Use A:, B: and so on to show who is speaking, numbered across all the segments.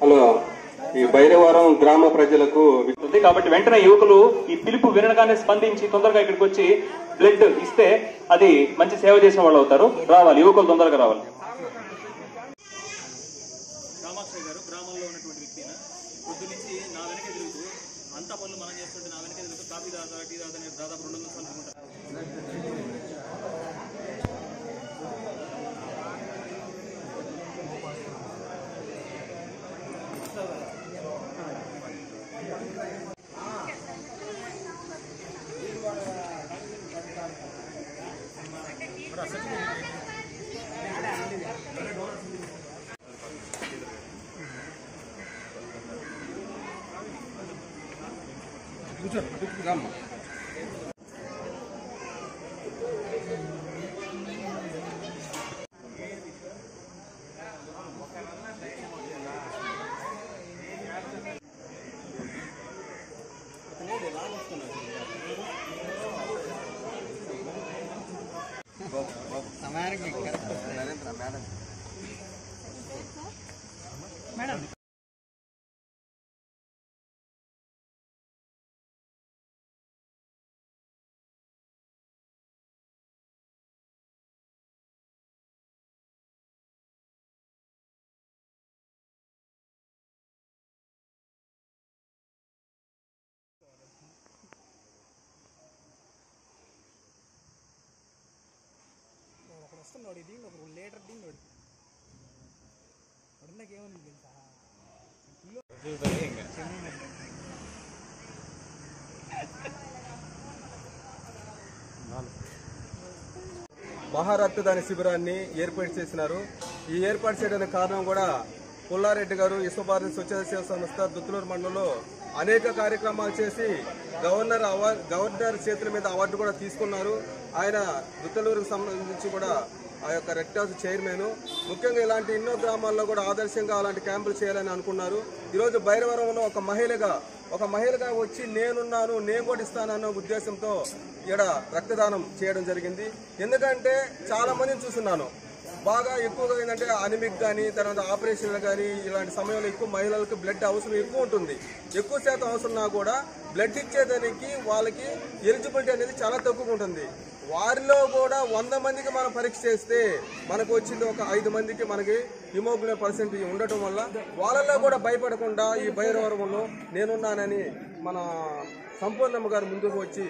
A: Hello ఈ బైరవరం గ్రామ ప్రజలకు
B: ఉంది కాబట్టి వెంటనే యువకులు ఈ పిలుపు వినగానే స్పందించి తొందరగా ఇక్కడికి వచ్చి బ్లడ్ ఇస్తే అది మంచి సేవ చేసిన వాళ్ళు అవుతారు. రావాలి యువకులు తొందరగా రావాలి.
C: రామాక్షయ్య గారు గ్రామంలో ఉన్నటువంటి వ్యక్తిన? పొద్దు నుంచి నా వెనకే తిరుగుతూ అంతా పనులు మనం చేస్తుంటే నా వెనకే తిరుగుతూ కాఫీ తాగుతా టీ నేను దాదాపు రెండు వందల సార్లు కూర్చోండి
D: రామ్మా entrenar, entrenar. Entrenar, entrenar. Entrenar, entrenar. వస్తున్నాడు ఇది ఒక లీటర్ దింగాడు వాడు. ఏమని తెలుసా?
A: మహారక్తదాన శిబిరాన్ని ఏర్పాటు చేసినారు. ఈ ఏర్పాటు చేయడానికి కారణం కూడా పుల్లారెడ్డి గారు విశ్వభారతి స్వచ్ఛత సేవ సంస్థ దుత్తులూరు మండలంలో అనేక కార్యక్రమాలు చేసి గవర్నర్ అవార్డు గవర్నర్ చేతుల మీద అవార్డు కూడా తీసుకున్నారు. ఆయన దుత్తలూరుకు సంబంధించి కూడా ఆ యొక్క రెడ్ హౌస్ చైర్మన్. ముఖ్యంగా ఇలాంటి ఎన్నో గ్రామాల్లో కూడా ఆదర్శంగా అలాంటి క్యాంపులు చేయాలని అనుకున్నారు. ఈరోజు బైరవరంలో ఒక మహిళగా ఒక మహిళగా వచ్చి నేనున్నాను నేను కూడా ఇస్తానన్న ఉద్దేశంతో ఇక్కడ రక్తదానం చేయడం జరిగింది. ఎందుకంటే చాలా మందిని చూస్తున్నాను. బాగా ఎక్కువగా ఏంటంటే అనిమిక్ కానీ తర్వాత ఆపరేషన్లు కానీ ఇలాంటి సమయంలో ఎక్కువ మహిళలకు బ్లడ్ అవసరం ఎక్కువ ఉంటుంది. ఎక్కువ శాతం అవసరం కూడా బ్లడ్ ఇచ్చేదానికి వాళ్ళకి ఎలిజిబిలిటీ అనేది చాలా తక్కువ ఉంటుంది. వారిలో కూడా వంద మందికి మనం పరీక్ష చేస్తే మనకు వచ్చింది ఒక ఐదు మందికి మనకి హిమోగ్లోబిన్ పర్సెంట్ ఉండటం వల్ల వాళ్ళలో కూడా భయపడకుండా ఈ భైరవరంలో నేనున్నానని మన సంపూర్ణమ్మ గారు ముందుకు వచ్చి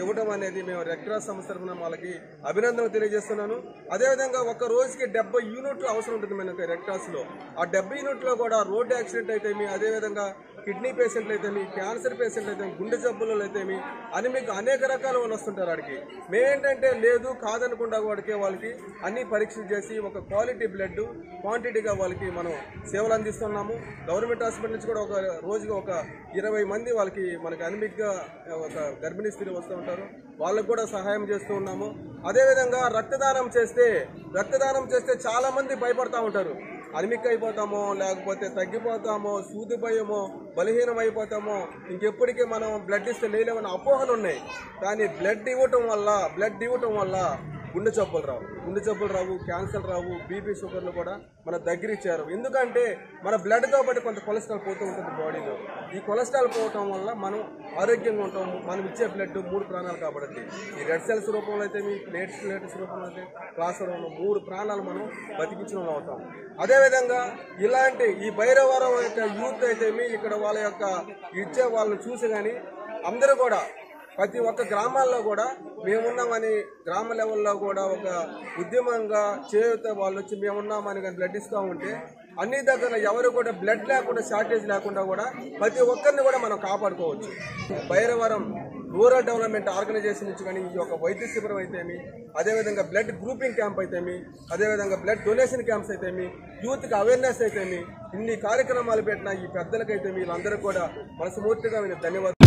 A: ఇవ్వడం అనేది మేము రెడ్ క్రాస్ సంస్థ తరఫున వాళ్ళకి అభినందనలు తెలియజేస్తున్నాను. అదేవిధంగా ఒక రోజుకి డెబ్బై యూనిట్లు అవసరం ఉంటుంది మనకి రెడ్ క్రాస్లో. ఆ డెబ్బై యూనిట్లో కూడా రోడ్డు యాక్సిడెంట్ అయితేమి అదేవిధంగా కిడ్నీ పేషెంట్లు అయితేమి క్యాన్సర్ పేషెంట్లు అయితే గుండె జబ్బులు అయితేమి అని మీకు అనేక రకాల వాళ్ళు వస్తుంటారు వాడికి మేమేంటంటే లేదు కాదనకుండా వాడికి వాళ్ళకి అన్ని పరీక్షలు చేసి ఒక క్వాలిటీ బ్లడ్ క్వాంటిటీగా వాళ్ళకి మనం సేవలు అందిస్తున్నాము. గవర్నమెంట్ హాస్పిటల్ నుంచి కూడా ఒక రోజుగా ఒక ఇరవై మంది వాళ్ళకి మనకి అనిమిక్గా ఒక గర్భిణీ స్త్రీ వస్తూ ఉంటారు వాళ్ళకు కూడా సహాయం చేస్తూ ఉన్నాము. అదేవిధంగా రక్తదానం చేస్తే రక్తదానం చేస్తే చాలా మంది భయపడతా ఉంటారు. అనిమిక్ అయిపోతామో లేకపోతే తగ్గిపోతామో సూది భయమో బలహీనం అయిపోతామో ఇంకెప్పటికీ మనం బ్లడ్ ఇస్తే లేలేమన్న అపోహలు ఉన్నాయి కానీ బ్లడ్ ఇవ్వటం వల్ల బ్లడ్ ఇవ్వటం వల్ల గుండె జబ్బులు రావు. గుండె జబ్బులు రావు క్యాన్సర్ రావు బీపీ షుగర్లు కూడా మన దగ్గర ఇచ్చారు. ఎందుకంటే మన బ్లడ్తో పాటు కొంత కొలెస్ట్రాల్ పోతూ ఉంటుంది బాడీలో ఈ కొలెస్ట్రాల్ పోవటం వల్ల మనం ఆరోగ్యంగా ఉంటాము. మనం ఇచ్చే బ్లడ్ మూడు ప్రాణాలు కాబట్టి. ఈ రెడ్ సెల్స్ రూపంలో అయితే మీ ప్లేట్స్ ప్లేట్స్ రూపంలో అయితే క్లాస్ రూపంలో మూడు ప్రాణాలు మనం బతికించిన అవుతాం. అదేవిధంగా ఇలాంటి ఈ భైరవరం యొక్క యూత్ అయితే ఇక్కడ వాళ్ళ యొక్క ఇచ్చే వాళ్ళని చూసి కానీ అందరూ కూడా ప్రతి ఒక్క గ్రామాల్లో కూడా మేమున్నామని గ్రామ లెవెల్లో కూడా ఒక ఉద్యమంగా చేయుత వాళ్ళు వచ్చి మేమున్నామని కానీ బ్లడ్ ఇస్తూ ఉంటే అన్ని దగ్గర ఎవరు కూడా బ్లడ్ లేకుండా షార్టేజ్ లేకుండా కూడా ప్రతి ఒక్కరిని కూడా మనం కాపాడుకోవచ్చు. భైరవరం రూరల్ డెవలప్మెంట్ ఆర్గనైజేషన్ నుంచి కానీ ఈ యొక్క వైద్య శిబిరం అయితేమి అదేవిధంగా బ్లడ్ గ్రూపింగ్ క్యాంప్ అయితేమి అదేవిధంగా బ్లడ్ డొనేషన్ క్యాంప్స్ అయితేమి యూత్కి అవేర్నెస్ అయితేమి ఇన్ని కార్యక్రమాలు పెట్టిన ఈ పెద్దలకైతే వీళ్ళందరూ కూడా మనస్ఫూర్తిగా నేను ధన్యవాదాలు.